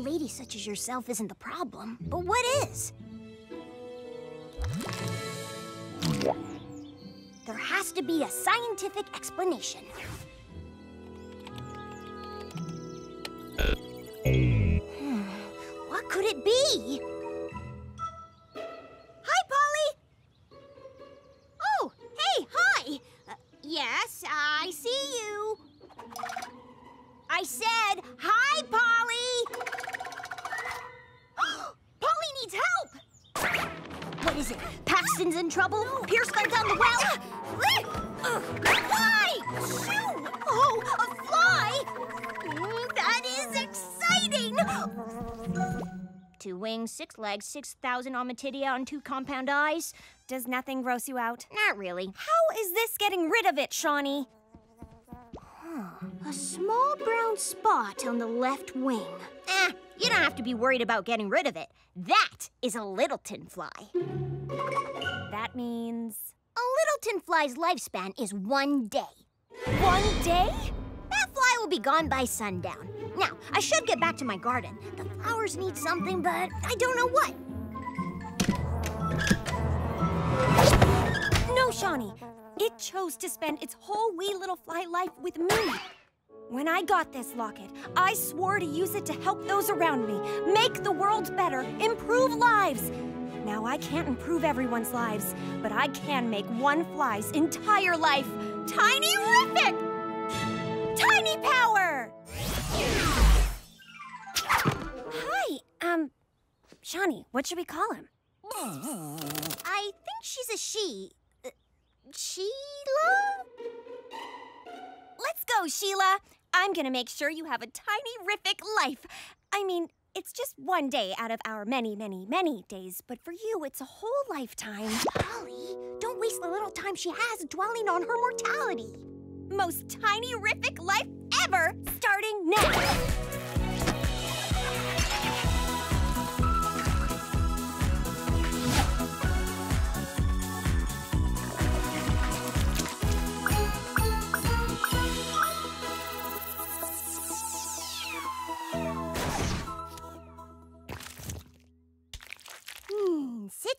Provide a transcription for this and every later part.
lady such as yourself isn't the problem, but what is? There has to be a scientific explanation. What could it be? Hi, Polly! Oh, hey, hi! Uh, yes, I see you. I said, hi, is it? Paxton's in trouble? Pierce fell down the well? Fly! Shoo! Oh, a fly! Mm, that is exciting! Two wings, six legs, 6,000 ommatidia on two compound eyes. Does nothing gross you out? Not really. How is this getting rid of it, Shani? A small brown spot on the left wing. Eh, you don't have to be worried about getting rid of it. That is a Littleton fly. That means. A Littleton fly's lifespan is one day. One day? That fly will be gone by sundown. Now, I should get back to my garden. The flowers need something, but I don't know what. No, Shani. It chose to spend its whole wee little fly life with me. When I got this locket, I swore to use it to help those around me, make the world better, improve lives. Now, I can't improve everyone's lives, but I can make one fly's entire life tiny-rific! Tiny power! Hi, um, Shani, what should we call him? I think she's a she. Uh, Sheila? Let's go, Sheila. I'm gonna make sure you have a tiny-rific life. I mean, it's just one day out of our many, many, many days, but for you, it's a whole lifetime. Polly, don't waste the little time she has dwelling on her mortality. Most tiny-rific life ever, starting now.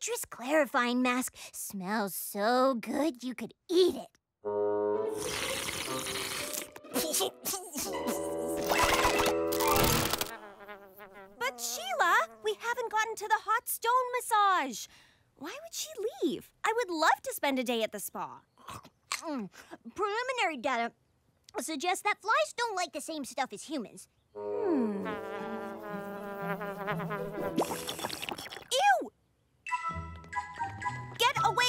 Citrus clarifying mask smells so good you could eat it. But Sheila, we haven't gotten to the hot stone massage. Why would she leave? I would love to spend a day at the spa. Preliminary data suggests that flies don't like the same stuff as humans. Hmm.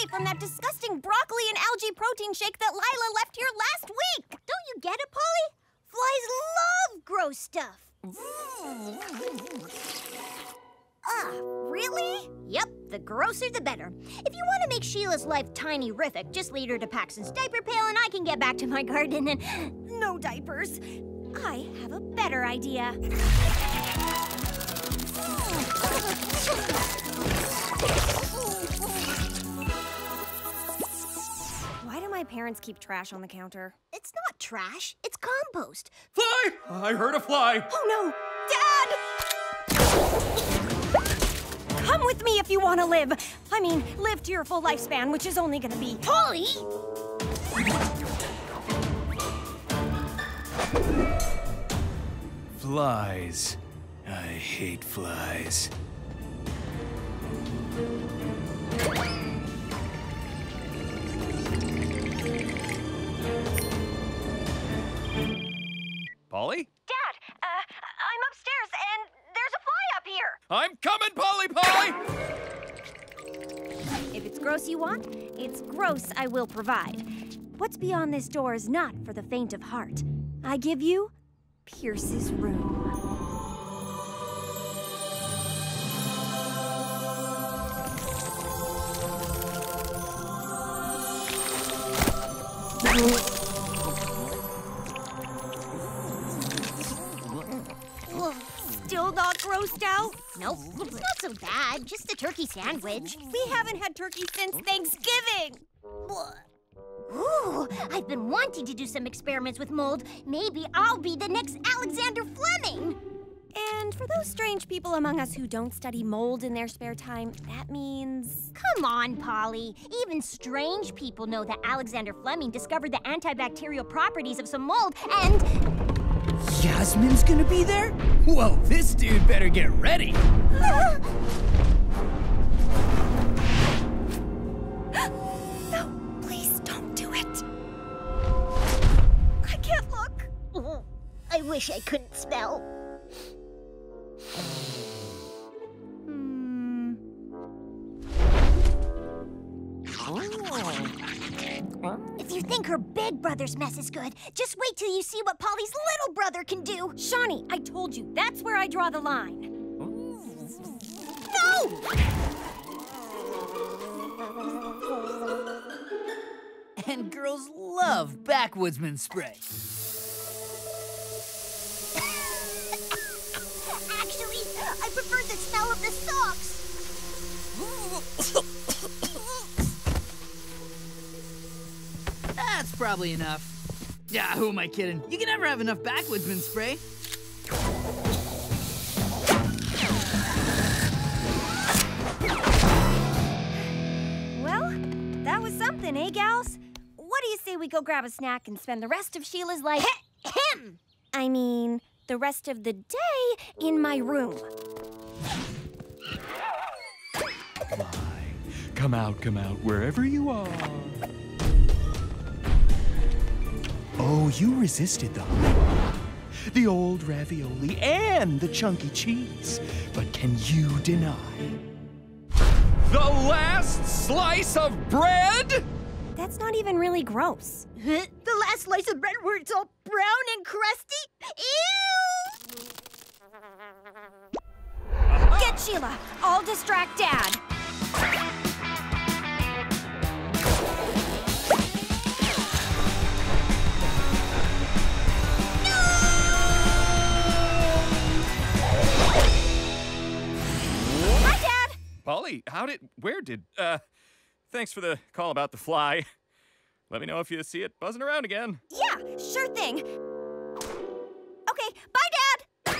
Away from that disgusting broccoli and algae protein shake that Lila left here last week! Don't you get it, Polly? Flies love gross stuff. Ah, really? Yep, the grosser the better. If you want to make Sheila's life tiny-rific, just lead her to Paxton's diaper pail and I can get back to my garden and... No diapers. I have a better idea. parents keep trash on the counter? It's not trash, it's compost. Fly! I heard a fly. Oh no! Dad! Come with me if you want to live. I mean, live to your full lifespan, which is only gonna be. Polly! Flies. I hate flies. Polly? Dad, uh, I'm upstairs and there's a fly up here. I'm coming, Polly Polly! If it's gross you want, it's gross I will provide. What's beyond this door is not for the faint of heart. I give you Pierce's room. Not? Nope, it's not so bad. Just a turkey sandwich. We haven't had turkey since Thanksgiving. Ooh, I've been wanting to do some experiments with mold. Maybe I'll be the next Alexander Fleming. And for those strange people among us who don't study mold in their spare time, that means. Come on, Polly. Even strange people know that Alexander Fleming discovered the antibacterial properties of some mold and. Yasmin's gonna be there? Well, this dude better get ready. No, please don't do it. I can't look. I wish I couldn't spell. Big brother's mess is good, just wait till you see what Polly's little brother can do. Shani, I told you, that's where I draw the line. No! And girls love backwoodsman spray. Actually, I prefer the smell of the socks. Probably enough. Yeah, who am I kidding? You can never have enough backwoodsman spray. Well, that was something, eh, gals? What do you say we go grab a snack and spend the rest of Sheila's life? Him! I mean, the rest of the day in my room. Come out, come out, wherever you are. Oh, you resisted the honey. The old ravioli and the chunky cheese. But can you deny? The last slice of bread? That's not even really gross. The last slice of bread where it's all brown and crusty? Ew! Get Sheila! I'll distract Dad. How did, where did, uh, thanks for the call about the fly. Let me know if you see it buzzing around again. Yeah, sure thing. Okay, bye, Dad!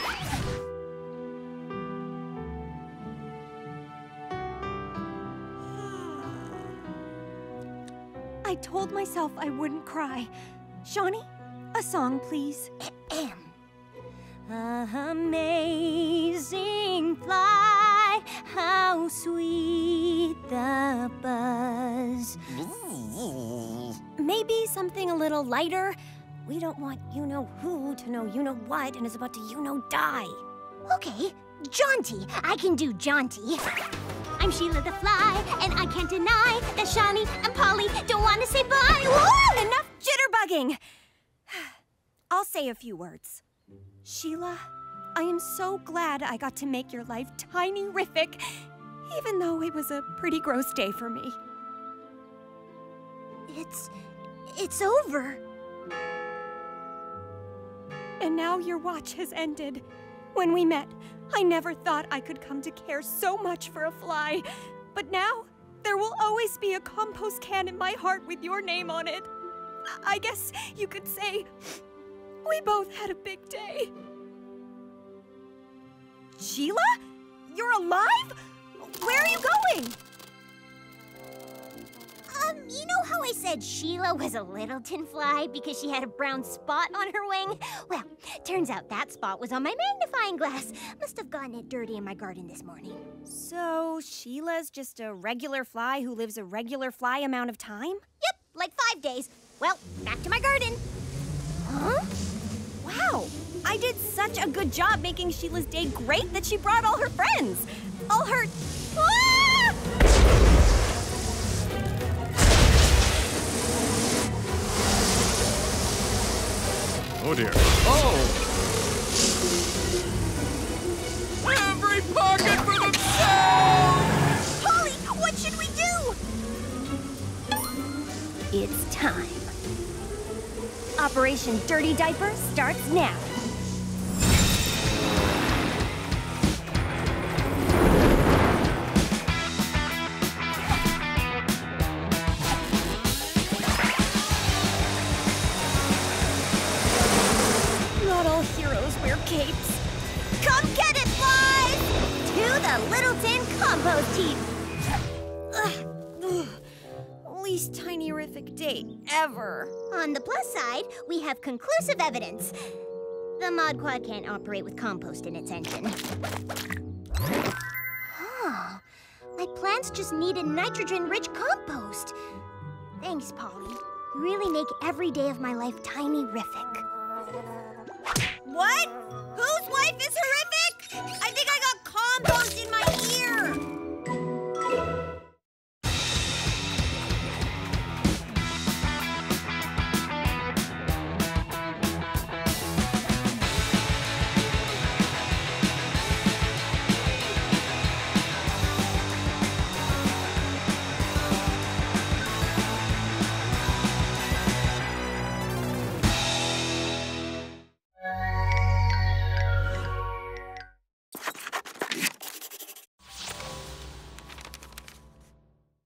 I told myself I wouldn't cry. Shani, a song, please. Amazing fly, how sweet the buzz. Maybe something a little lighter. We don't want you know who to know you know what and is about to you know die. Okay, jaunty. I can do jaunty. I'm Sheila the Fly, and I can't deny that Shani and Polly don't want to say bye. Woo! Enough jitterbugging! I'll say a few words. Sheila, I am so glad I got to make your life tiny-rific, even though it was a pretty gross day for me. It's. it's over. And now your watch has ended. When we met, I never thought I could come to care so much for a fly. But now, there will always be a compost can in my heart with your name on it. I I guess you could say we both had a big day. Sheila? You're alive? Where are you going? Um, you know how I said Sheila was a Littleton fly because she had a brown spot on her wing? Well, turns out that spot was on my magnifying glass. Must have gotten it dirty in my garden this morning. So, Sheila's just a regular fly who lives a regular fly amount of time? Yep, like five days. Well, back to my garden. Huh? Wow! I did such a good job making Sheila's day great that she brought all her friends. All her. Ah! Oh dear. Oh! Every pocket for themselves! Polly, what should we do? It's time. Operation Dirty Diaper starts now. The Littleton Compost Heap. Least tiny horrific date ever. On the plus side, we have conclusive evidence. The Mod Quad can't operate with compost in its engine. Oh, my plants just needed nitrogen-rich compost. Thanks, Polly. You really make every day of my life tiny-rific. What? Whose life is horrific? I think I got compost in my ear.